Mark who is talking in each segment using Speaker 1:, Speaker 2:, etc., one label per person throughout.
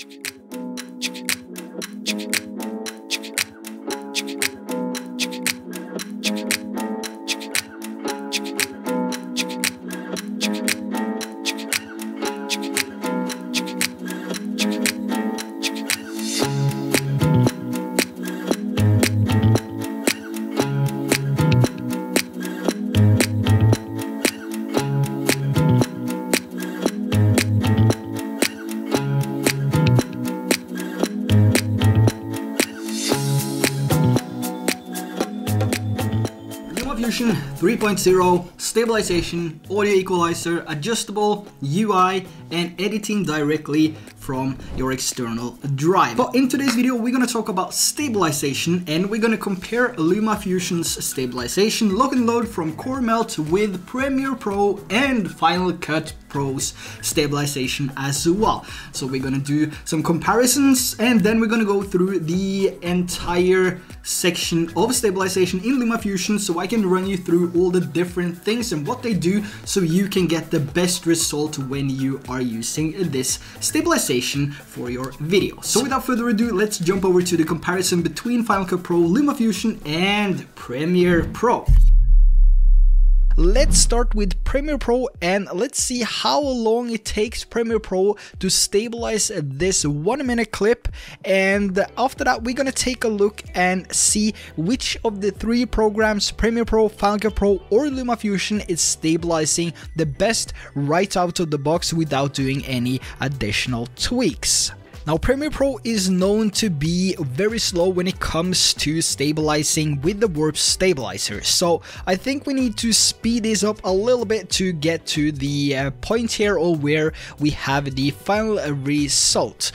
Speaker 1: Aşk. LumaFusion 3.0 stabilization, audio equalizer, adjustable UI, and editing directly from your external drive. But in today's video, we're gonna talk about stabilization and we're gonna compare LumaFusion's stabilization lock and load from CoreMelt with Premiere Pro and Final Cut Pro's stabilization as well. So we're gonna do some comparisons and then we're gonna go through the entire section of stabilization in LumaFusion so I can run you through all the different things and what they do so you can get the best result when you are using this stabilization for your video. So without further ado, let's jump over to the comparison between Final Cut Pro, LumaFusion and Premiere Pro. Let's start with Premiere Pro and let's see how long it takes Premiere Pro to stabilize this one minute clip and after that we're gonna take a look and see which of the three programs Premiere Pro, Final Cut Pro or LumaFusion is stabilizing the best right out of the box without doing any additional tweaks. Now Premiere Pro is known to be very slow when it comes to stabilizing with the warp stabilizer, so I think we need to speed this up a little bit to get to the uh, point here or where we have the final result.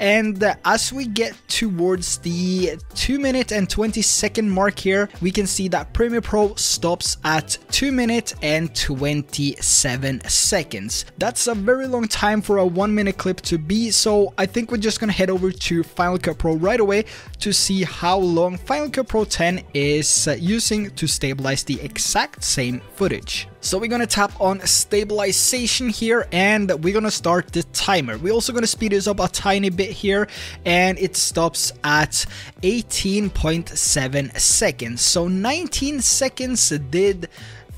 Speaker 1: And as we get towards the 2 minute and 20 second mark here, we can see that Premiere Pro stops at 2 minute and 27 seconds. That's a very long time for a 1 minute clip to be, so I think we're just gonna head over to Final Cut Pro right away to see how long Final Cut Pro 10 is uh, using to stabilize the exact same footage. So we're gonna tap on stabilization here and we're gonna start the timer. We're also gonna speed this up a tiny bit here and it stops at 18.7 seconds. So 19 seconds did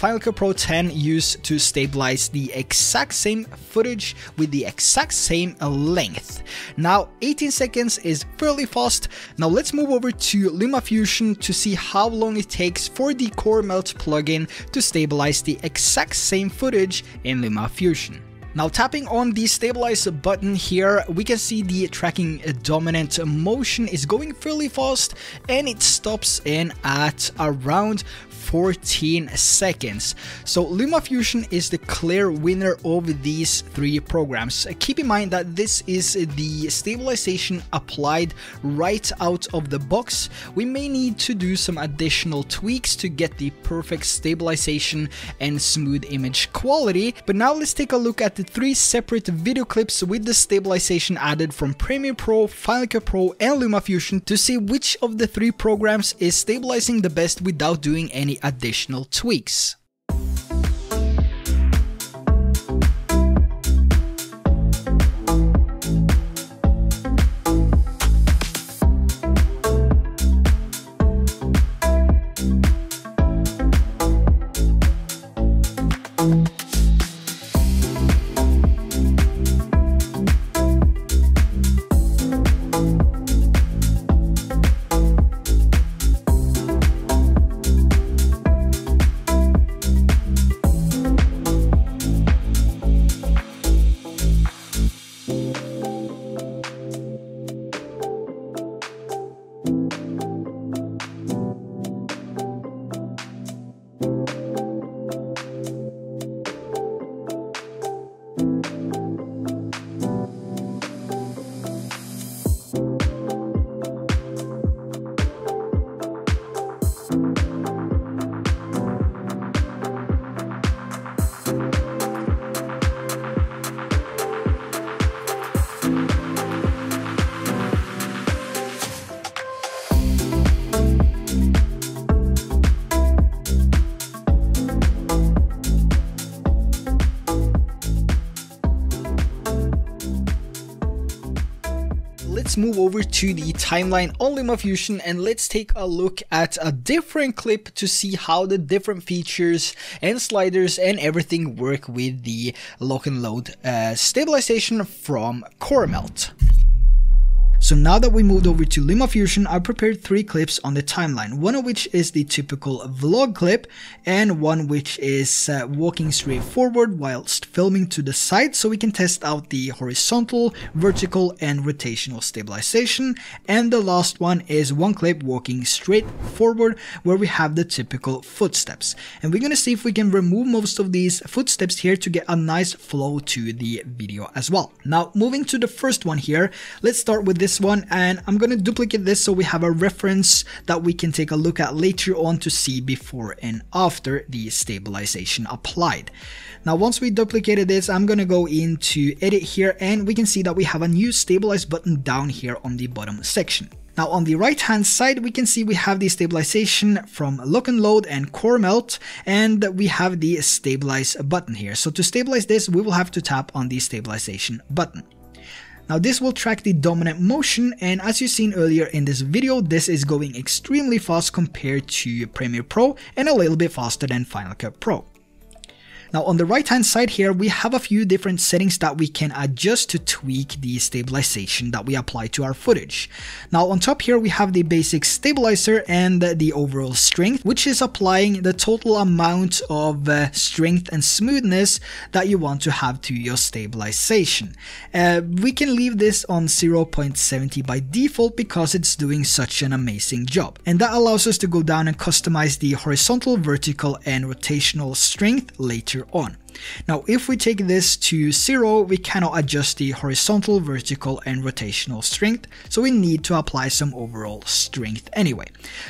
Speaker 1: Final Cut Pro 10 used to stabilize the exact same footage with the exact same length. Now 18 seconds is fairly fast. Now let's move over to LumaFusion to see how long it takes for the CoreMelt plugin to stabilize the exact same footage in LumaFusion. Now tapping on the stabilize button here, we can see the tracking dominant motion is going fairly fast and it stops in at around 14 seconds. So LumaFusion is the clear winner of these three programs. Keep in mind that this is the stabilization applied right out of the box. We may need to do some additional tweaks to get the perfect stabilization and smooth image quality. But now let's take a look at the three separate video clips with the stabilization added from Premiere Pro, Final Cut Pro and LumaFusion to see which of the three programs is stabilizing the best without doing any additional tweaks. Let's move over to the timeline on LumaFusion and let's take a look at a different clip to see how the different features and sliders and everything work with the lock and load uh, stabilization from CoreMelt. So now that we moved over to LumaFusion, I prepared three clips on the timeline, one of which is the typical vlog clip, and one which is uh, walking straight forward whilst filming to the side so we can test out the horizontal, vertical, and rotational stabilization, and the last one is one clip walking straight forward where we have the typical footsteps. And we're gonna see if we can remove most of these footsteps here to get a nice flow to the video as well. Now, moving to the first one here, let's start with this this one and I'm going to duplicate this so we have a reference that we can take a look at later on to see before and after the stabilization applied. Now once we duplicated this I'm going to go into edit here and we can see that we have a new stabilize button down here on the bottom section. Now on the right hand side we can see we have the stabilization from lock and load and CoreMelt and we have the stabilize button here. So to stabilize this we will have to tap on the stabilization button. Now this will track the dominant motion and as you've seen earlier in this video, this is going extremely fast compared to Premiere Pro and a little bit faster than Final Cut Pro. Now on the right hand side here, we have a few different settings that we can adjust to tweak the stabilization that we apply to our footage. Now on top here, we have the basic stabilizer and the overall strength, which is applying the total amount of uh, strength and smoothness that you want to have to your stabilization. Uh, we can leave this on 0.70 by default because it's doing such an amazing job. And that allows us to go down and customize the horizontal, vertical, and rotational strength later later on. Now if we take this to 0, we cannot adjust the horizontal, vertical and rotational strength, so we need to apply some overall strength anyway.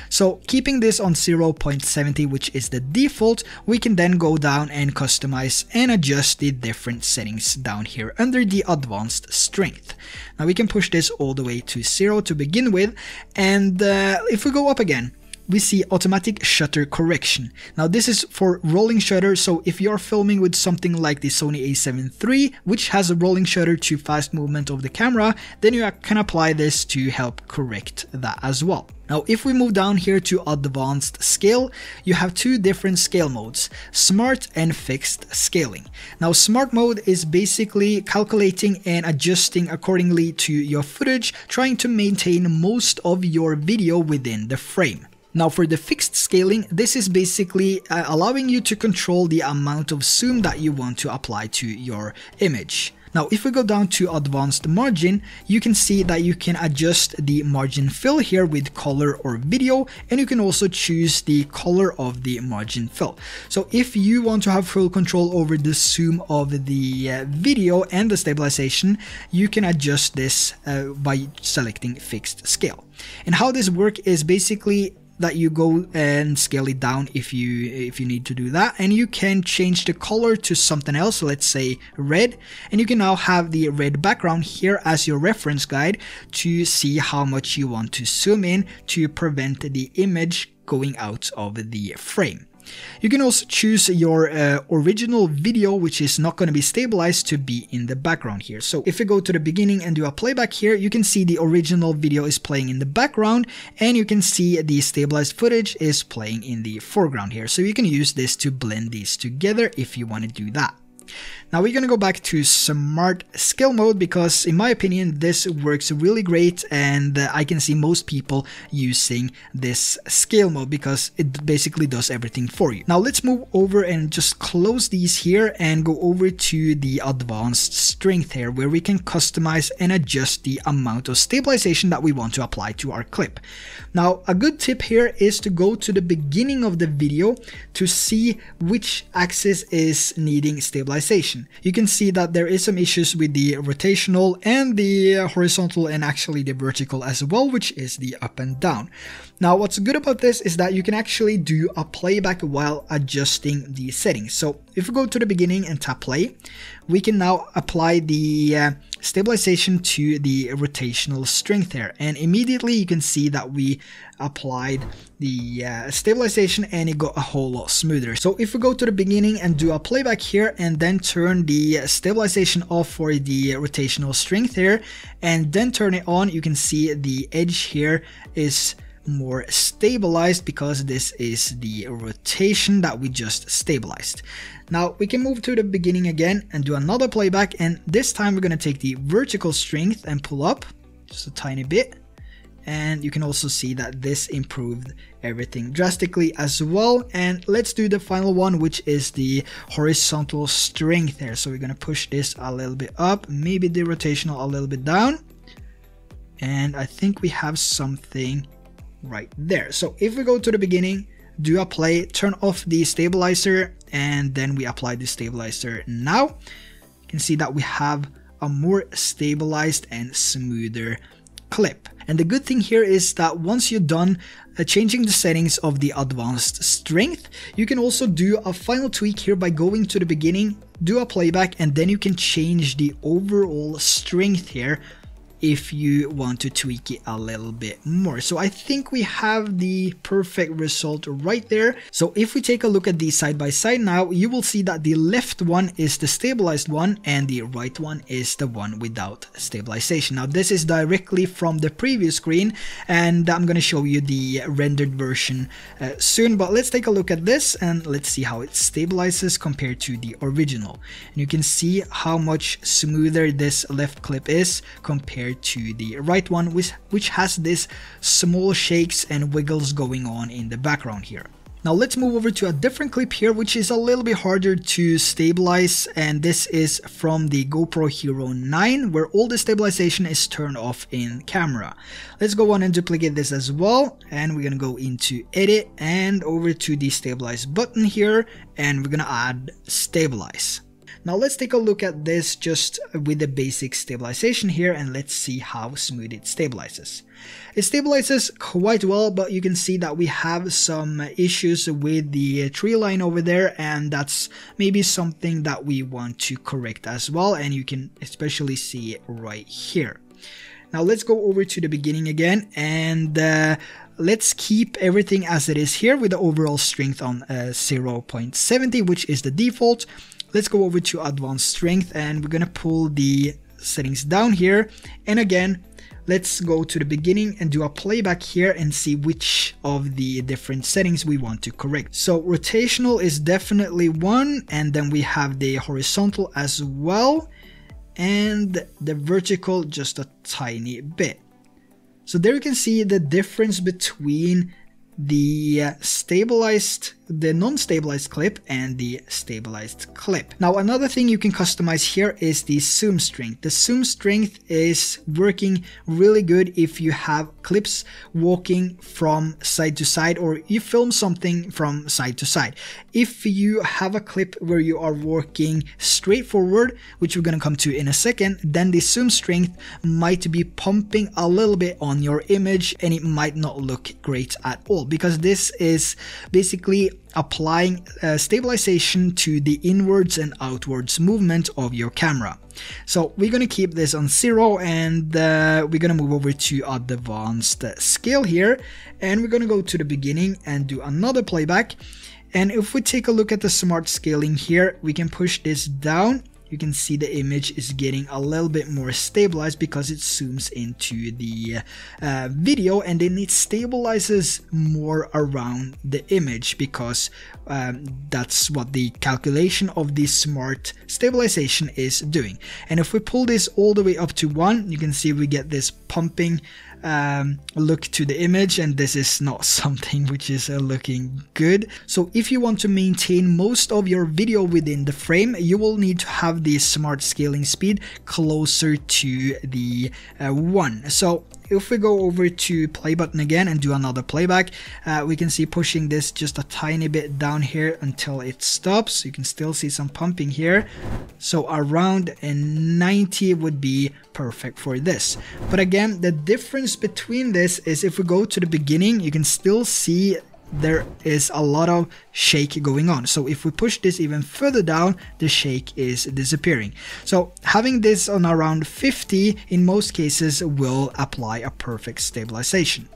Speaker 1: So keeping this on 0.70 which is the default, we can then go down and customize and adjust the different settings down here under the advanced strength. Now we can push this all the way to 0 to begin with and uh, if we go up again, we see automatic shutter correction. Now this is for rolling shutter, so if you're filming with something like the Sony a7 III, which has a rolling shutter to fast movement of the camera, then you can apply this to help correct that as well. Now if we move down here to advanced scale, you have two different scale modes, smart and fixed scaling. Now smart mode is basically calculating and adjusting accordingly to your footage, trying to maintain most of your video within the frame. Now for the fixed scaling, this is basically uh, allowing you to control the amount of zoom that you want to apply to your image. Now if we go down to advanced margin, you can see that you can adjust the margin fill here with color or video and you can also choose the color of the margin fill. So if you want to have full control over the zoom of the uh, video and the stabilization, you can adjust this uh, by selecting fixed scale. And how this works is basically that you go and scale it down if you if you need to do that. And you can change the color to something else let's say red. And you can now have the red background here as your reference guide to see how much you want to zoom in to prevent the image going out of the frame you can also choose your uh, original video, which is not going to be stabilized to be in the background here. So if you go to the beginning and do a playback here, you can see the original video is playing in the background and you can see the stabilized footage is playing in the foreground here. So you can use this to blend these together if you want to do that. Now we're gonna go back to smart scale mode because in my opinion this works really great and I can see most people using this scale mode because it basically does everything for you. Now let's move over and just close these here and go over to the advanced strength here where we can customize and adjust the amount of stabilization that we want to apply to our clip. Now a good tip here is to go to the beginning of the video to see which axis is needing stabilization. You can see that there is some issues with the rotational and the horizontal and actually the vertical as well, which is the up and down. Now, what's good about this is that you can actually do a playback while adjusting the settings. So if we go to the beginning and tap play, we can now apply the uh, stabilization to the rotational strength here. And immediately you can see that we applied the uh, stabilization and it got a whole lot smoother. So if we go to the beginning and do a playback here and then turn the stabilization off for the rotational strength here and then turn it on, you can see the edge here is more stabilized because this is the rotation that we just stabilized. Now we can move to the beginning again and do another playback and this time we're going to take the vertical strength and pull up just a tiny bit. And you can also see that this improved everything drastically as well. And let's do the final one which is the horizontal strength here so we're going to push this a little bit up maybe the rotational a little bit down. And I think we have something right there. So if we go to the beginning, do a play, turn off the stabilizer, and then we apply the stabilizer now, you can see that we have a more stabilized and smoother clip. And the good thing here is that once you're done uh, changing the settings of the advanced strength, you can also do a final tweak here by going to the beginning, do a playback, and then you can change the overall strength here if you want to tweak it a little bit more. So I think we have the perfect result right there. So if we take a look at these side by side now, you will see that the left one is the stabilized one and the right one is the one without stabilization. Now this is directly from the previous screen and I'm going to show you the rendered version uh, soon, but let's take a look at this and let's see how it stabilizes compared to the original. And you can see how much smoother this left clip is compared compared to the right one which, which has this small shakes and wiggles going on in the background here. Now let's move over to a different clip here which is a little bit harder to stabilize and this is from the GoPro Hero 9 where all the stabilization is turned off in camera. Let's go on and duplicate this as well and we're gonna go into edit and over to the stabilize button here and we're gonna add stabilize. Now let's take a look at this just with the basic stabilization here and let's see how smooth it stabilizes. It stabilizes quite well, but you can see that we have some issues with the tree line over there and that's maybe something that we want to correct as well and you can especially see it right here. Now let's go over to the beginning again and uh, let's keep everything as it is here with the overall strength on uh, 0.70 which is the default let's go over to advanced strength and we're gonna pull the settings down here and again let's go to the beginning and do a playback here and see which of the different settings we want to correct. So rotational is definitely one and then we have the horizontal as well and the vertical just a tiny bit. So there you can see the difference between the uh, stabilized, the non-stabilized clip and the stabilized clip. Now another thing you can customize here is the zoom strength. The zoom strength is working really good if you have clips walking from side to side or you film something from side to side. If you have a clip where you are working straight forward, which we're gonna come to in a second, then the zoom strength might be pumping a little bit on your image and it might not look great at all because this is basically applying uh, stabilization to the inwards and outwards movement of your camera. So we're going to keep this on zero and uh, we're going to move over to advanced scale here and we're going to go to the beginning and do another playback. And if we take a look at the smart scaling here, we can push this down you can see the image is getting a little bit more stabilized because it zooms into the uh, video and then it stabilizes more around the image because um, that's what the calculation of the smart stabilization is doing. And if we pull this all the way up to 1, you can see we get this pumping um, look to the image and this is not something which is uh, looking good. So if you want to maintain most of your video within the frame, you will need to have the smart scaling speed closer to the uh, 1. So if we go over to play button again and do another playback, uh, we can see pushing this just a tiny bit down here until it stops. You can still see some pumping here. So around a 90 would be perfect for this. But again, the difference between this is if we go to the beginning, you can still see there is a lot of shake going on. So if we push this even further down, the shake is disappearing. So having this on around 50 in most cases will apply a perfect stabilization.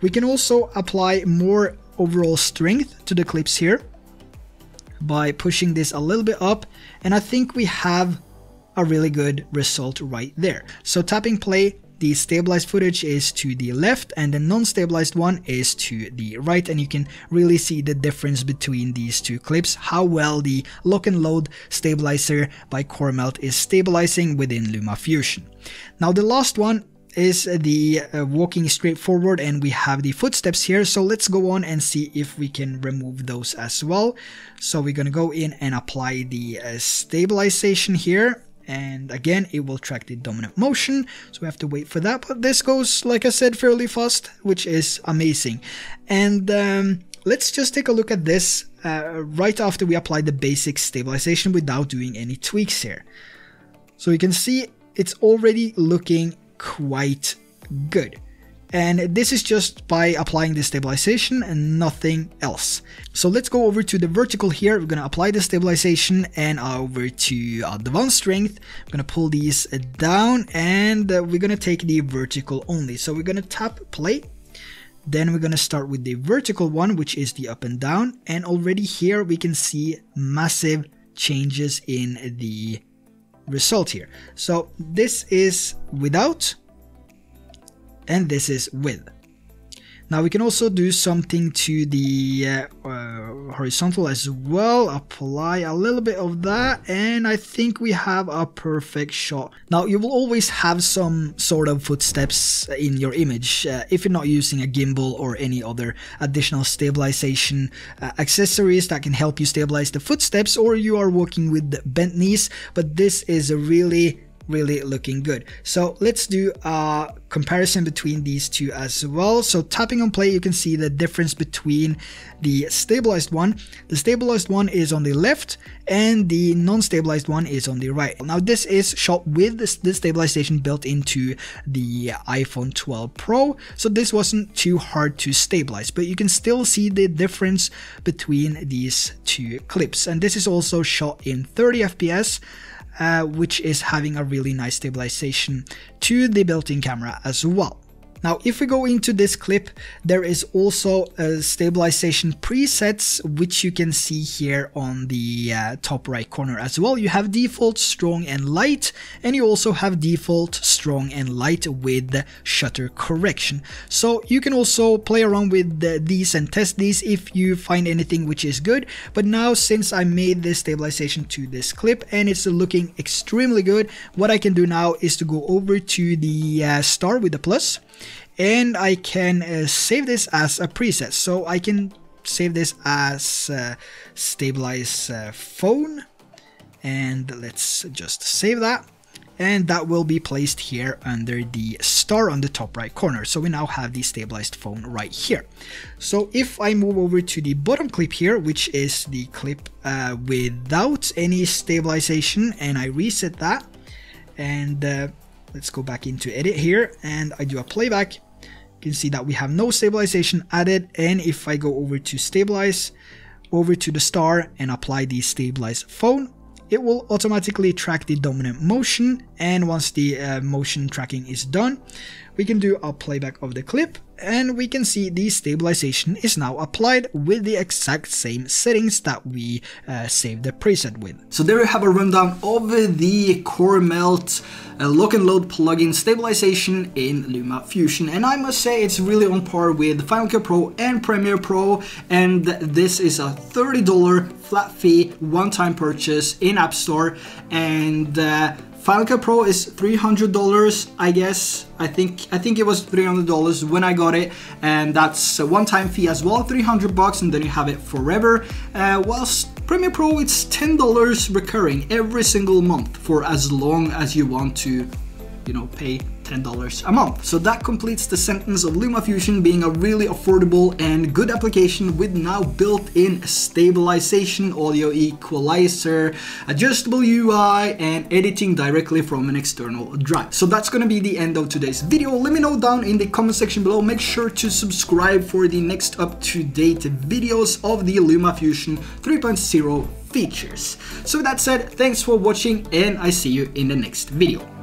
Speaker 1: We can also apply more overall strength to the clips here by pushing this a little bit up and I think we have a really good result right there. So tapping play the stabilized footage is to the left and the non-stabilized one is to the right and you can really see the difference between these two clips how well the lock and load stabilizer by CoreMelt is stabilizing within LumaFusion. Now the last one is the uh, walking straight forward and we have the footsteps here. So let's go on and see if we can remove those as well. So we're gonna go in and apply the uh, stabilization here and again it will track the dominant motion so we have to wait for that but this goes like I said fairly fast which is amazing. And um, let's just take a look at this uh, right after we apply the basic stabilization without doing any tweaks here. So you can see it's already looking quite good and this is just by applying the stabilization and nothing else. So let's go over to the vertical here, we're gonna apply the stabilization and over to advanced strength, I'm gonna pull these down and uh, we're gonna take the vertical only. So we're gonna tap play then we're gonna start with the vertical one, which is the up and down. And already here we can see massive changes in the result here. So this is without and this is with. Now we can also do something to the uh, uh, horizontal as well, apply a little bit of that and I think we have a perfect shot. Now you will always have some sort of footsteps in your image uh, if you're not using a gimbal or any other additional stabilization uh, accessories that can help you stabilize the footsteps or you are working with bent knees but this is a really really looking good. So let's do a comparison between these two as well. So tapping on play, you can see the difference between the stabilized one. The stabilized one is on the left and the non-stabilized one is on the right. Now this is shot with this, stabilization built into the iPhone 12 Pro. So this wasn't too hard to stabilize, but you can still see the difference between these two clips. And this is also shot in 30 FPS uh, which is having a really nice stabilization to the built-in camera as well. Now, if we go into this clip, there is also a stabilization presets, which you can see here on the uh, top right corner as well. You have default, strong and light, and you also have default, strong and light with shutter correction. So you can also play around with these and test these if you find anything which is good. But now, since I made this stabilization to this clip and it's looking extremely good, what I can do now is to go over to the uh, star with the plus and I can uh, save this as a preset. So I can save this as uh, stabilize uh, phone and let's just save that and that will be placed here under the star on the top right corner. So we now have the stabilized phone right here. So if I move over to the bottom clip here, which is the clip uh, without any stabilization and I reset that and uh, let's go back into edit here and I do a playback you can see that we have no stabilization added and if I go over to stabilize over to the star and apply the stabilize phone it will automatically track the dominant motion and once the uh, motion tracking is done we can do a playback of the clip and we can see the stabilization is now applied with the exact same settings that we uh, saved the preset with. So there you have a rundown of the CoreMelt uh, lock and load plugin stabilization in LumaFusion and I must say it's really on par with Final Cut Pro and Premiere Pro. And this is a $30 flat fee one-time purchase in App Store. And uh, Final Cut Pro is $300, I guess. I think I think it was $300 when I got it, and that's a one-time fee as well, 300 bucks, and then you have it forever. Uh, whilst Premiere Pro, it's $10 recurring every single month for as long as you want to, you know, pay $10 a month. So that completes the sentence of LumaFusion being a really affordable and good application with now built-in stabilization, audio equalizer, adjustable UI, and editing directly from an external drive. So that's gonna be the end of today's video. Let me know down in the comment section below. Make sure to subscribe for the next up-to-date videos of the LumaFusion 3.0 features. So that said, thanks for watching and I see you in the next video.